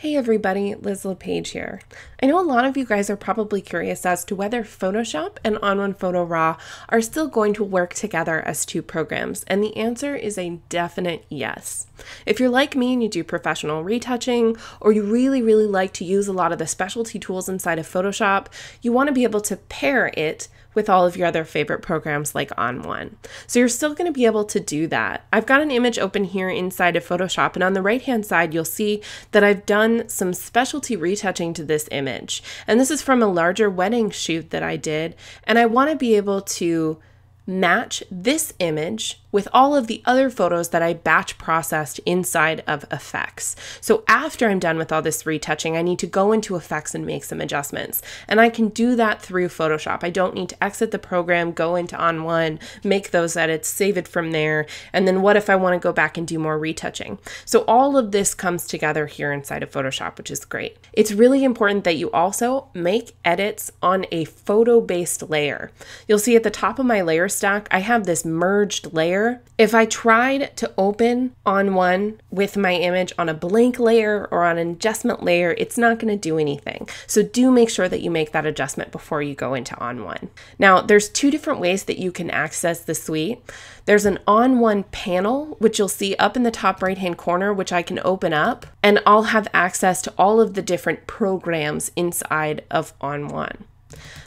Hey everybody, Liz LePage here. I know a lot of you guys are probably curious as to whether Photoshop and ON1 Photo Raw are still going to work together as two programs, and the answer is a definite yes. If you're like me and you do professional retouching, or you really, really like to use a lot of the specialty tools inside of Photoshop, you want to be able to pair it with all of your other favorite programs like ON1. So you're still going to be able to do that. I've got an image open here inside of Photoshop and on the right hand side you'll see that I've done some specialty retouching to this image. And this is from a larger wedding shoot that I did and I want to be able to match this image with all of the other photos that I batch processed inside of effects. So after I'm done with all this retouching, I need to go into effects and make some adjustments. And I can do that through Photoshop. I don't need to exit the program, go into ON1, make those edits, save it from there. And then what if I want to go back and do more retouching? So all of this comes together here inside of Photoshop, which is great. It's really important that you also make edits on a photo-based layer. You'll see at the top of my layer stack, I have this merged layer layer. If I tried to open ON1 with my image on a blank layer or on an adjustment layer, it's not going to do anything. So do make sure that you make that adjustment before you go into ON1. Now, there's two different ways that you can access the suite. There's an ON1 panel, which you'll see up in the top right hand corner, which I can open up, and I'll have access to all of the different programs inside of ON1.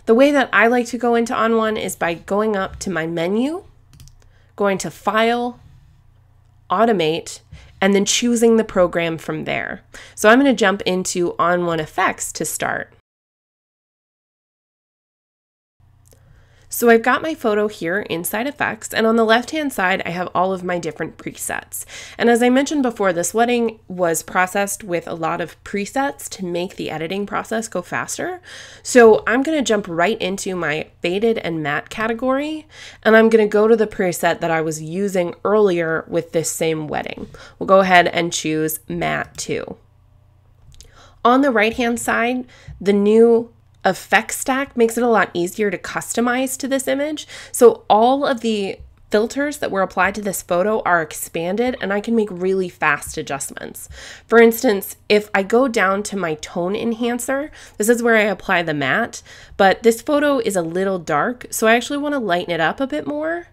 The way that I like to go into ON1 is by going up to my menu going to File, Automate, and then choosing the program from there. So I'm going to jump into ON1 Effects to start. So I've got my photo here inside Effects, and on the left-hand side, I have all of my different presets. And as I mentioned before, this wedding was processed with a lot of presets to make the editing process go faster. So I'm gonna jump right into my faded and matte category, and I'm gonna go to the preset that I was using earlier with this same wedding. We'll go ahead and choose matte 2. On the right-hand side, the new effect stack makes it a lot easier to customize to this image. So all of the filters that were applied to this photo are expanded and I can make really fast adjustments. For instance, if I go down to my tone enhancer, this is where I apply the matte, but this photo is a little dark, so I actually want to lighten it up a bit more.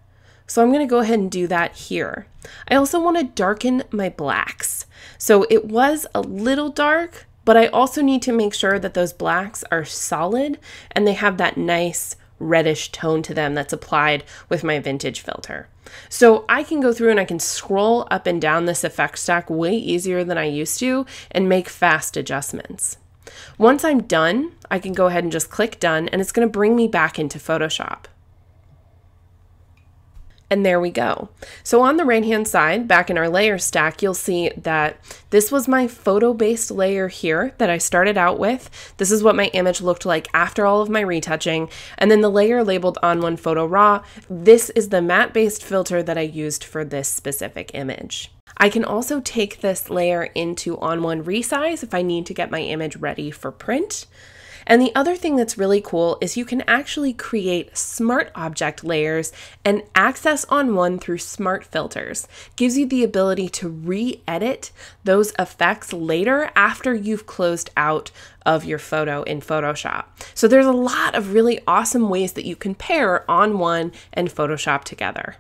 So I'm going to go ahead and do that here. I also want to darken my blacks. So it was a little dark, but I also need to make sure that those blacks are solid and they have that nice reddish tone to them that's applied with my vintage filter. So I can go through and I can scroll up and down this effect stack way easier than I used to and make fast adjustments. Once I'm done, I can go ahead and just click done and it's going to bring me back into Photoshop. And there we go. So on the right hand side, back in our layer stack, you'll see that this was my photo based layer here that I started out with. This is what my image looked like after all of my retouching. And then the layer labeled ON1 Photo Raw, this is the matte based filter that I used for this specific image. I can also take this layer into ON1 Resize if I need to get my image ready for print. And the other thing that's really cool is you can actually create smart object layers and access ON1 through smart filters. Gives you the ability to re-edit those effects later after you've closed out of your photo in Photoshop. So there's a lot of really awesome ways that you can pair ON1 and Photoshop together.